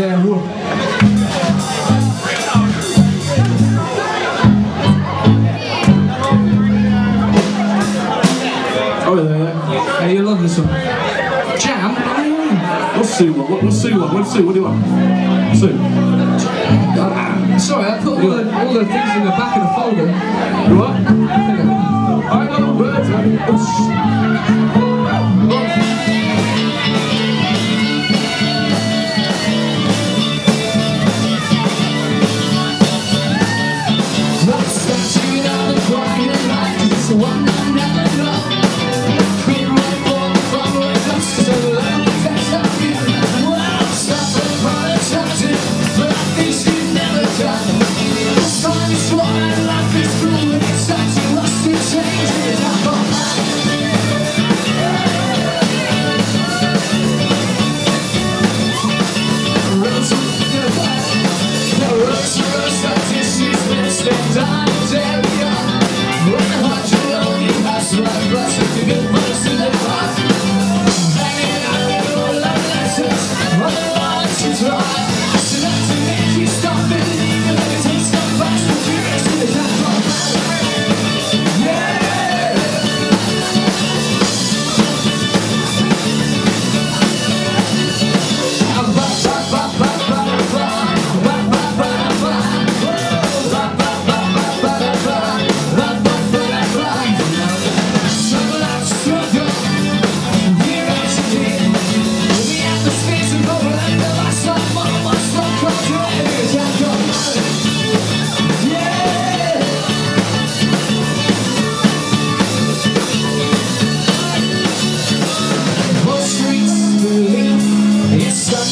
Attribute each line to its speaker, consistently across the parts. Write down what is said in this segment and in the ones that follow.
Speaker 1: Oh, yeah.
Speaker 2: Hey, you love this one. Jam?
Speaker 1: What's Sue want? What, Sue want? What's Sue? What do you want? Sue.
Speaker 2: Ah, sorry, I put all the, all the things in the back of the folder.
Speaker 1: What? I know words. Man.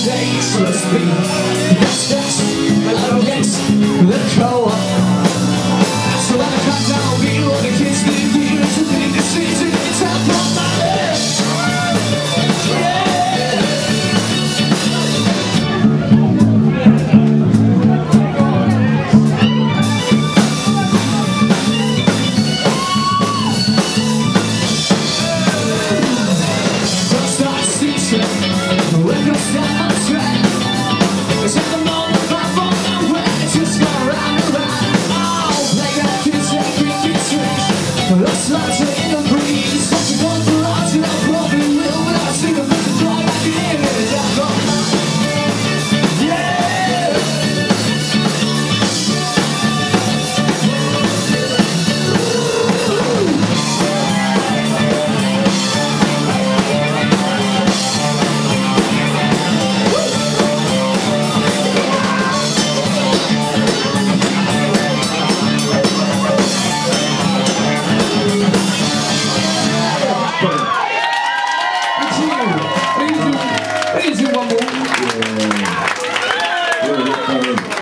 Speaker 3: That's that's I don't guess the co-op Slides in the breeze, what you want